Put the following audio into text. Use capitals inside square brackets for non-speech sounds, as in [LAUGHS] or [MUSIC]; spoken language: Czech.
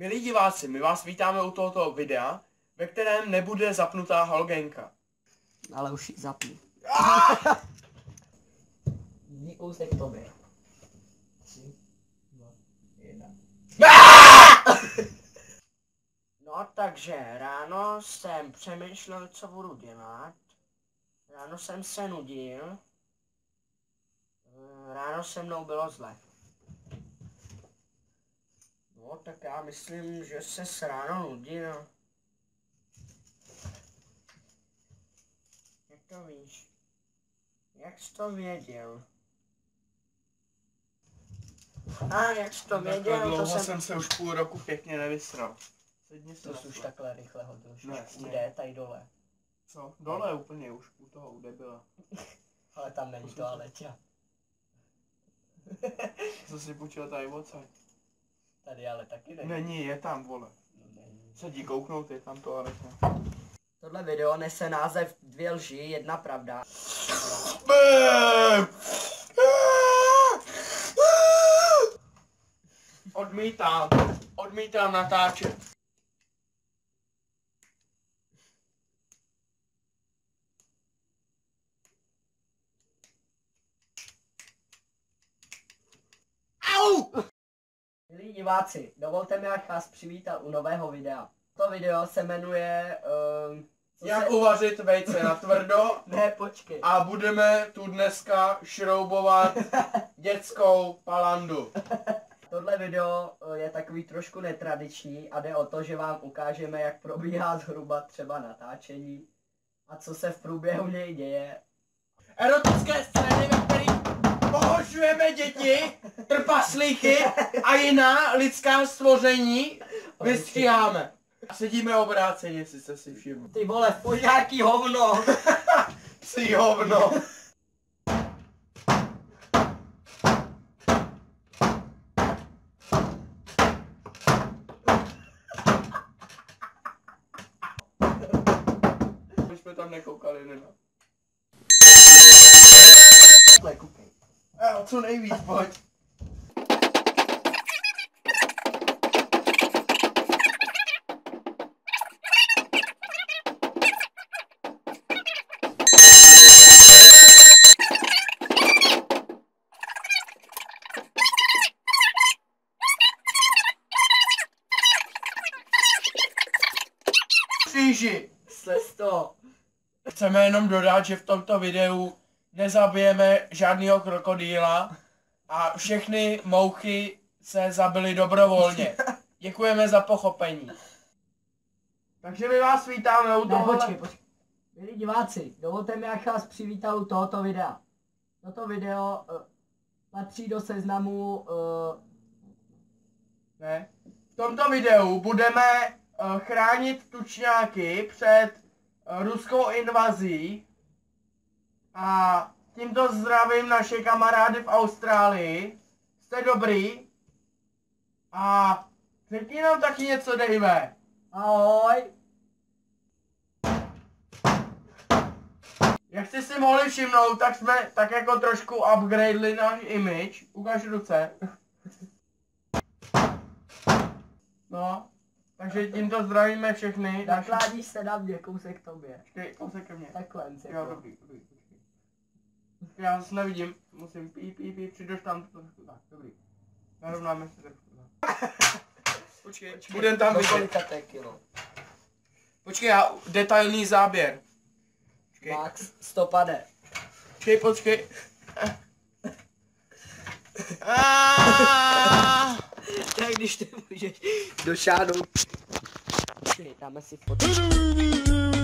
Milí diváci, my vás vítáme u tohoto videa, ve kterém nebude zapnutá halogenka. Ale už ji zapnu. [LAUGHS] Dní kousek tobě. Tři, dva, jedna. [LAUGHS] No takže ráno jsem přemýšlel, co budu dělat. Ráno jsem se nudil. Ráno se mnou bylo zle. No tak já myslím, že se s ráno nudil. Jak to víš? Jak jsi to věděl? A jak jsi to Takhle věděl, to dlouho jsem... jsem se už půl roku pěkně nevysral. Sedni se To jsi už to. takhle rychle hodil, No, jasně. kde, tady dole. Co? Dole úplně už u toho u debila. [LAUGHS] Ale tam není toaleťa. Co si půjčil tady odsaď? Tady ale taky není. Není, je tam, vole. No, není. Se jdi kouknout, je tam toaleta. Tohle video nese název Dvě lži, jedna pravda. Odmítám. Odmítám natáčet. Au! Milí diváci, dovolte mi, jak vás přivítal u nového videa. To video se jmenuje... Um, co Jak se... uvařit vejce na tvrdo [LAUGHS] Ne, počkej. a budeme tu dneska šroubovat [LAUGHS] dětskou palandu. Tohle video eh, je takový trošku netradiční a jde o to, že vám ukážeme, jak probíhá zhruba třeba natáčení a co se v průběhu něj děje. Erotické scény, ve kterých pohošujeme děti, [LAUGHS] trpaslíky a jiná lidská stvoření vystříháme. A sedíme obráceně, jestli jste si všimli. Ty vole, v nějaký hovno! [LAUGHS] Psí hovno. My jsme tam nekoukali, ne? Takhle, koukej. A co nejvíc, pojď. Kříži. Slez to. Chceme jenom dodat, že v tomto videu nezabijeme žádného krokodýla a všechny mouchy se zabily dobrovolně. [LAUGHS] Děkujeme za pochopení. Takže my vás vítáme u tohohle... počkej, počkej. Milí diváci, dovolte mi, jak vás přivítal u tohoto videa. Toto video uh, patří do seznamu uh, Ne. V tomto videu budeme chránit tučňáky před uh, ruskou invazí a tímto zdravím naše kamarády v Austrálii. Jste dobrý? A řekni nám taky něco, Dave. ahoj. Jak jste si mohli všimnout, tak jsme tak jako trošku upgradeli náš image. Ukáž ruce. [LAUGHS] No, takže tímto zdravíme všechny. Nakládíš se na mě, kousek tobě. Počkej, kousek ke mně. Takhle, Jo, jako. dobrý, dobrý, počkej. Já zase nevidím, musím pí, pí, pí, přijdeš tam trošku tak, dobrý. Narovnáme se trošku. [LAUGHS] Počkej, Počkej, budem tam vidět. kilo? Počkej, já, detailní záběr. Počkej, Max, stopade. počkej, počkej. [LAUGHS] Ah! Tak když ty můžeš došáhnout. Dáme si fotku.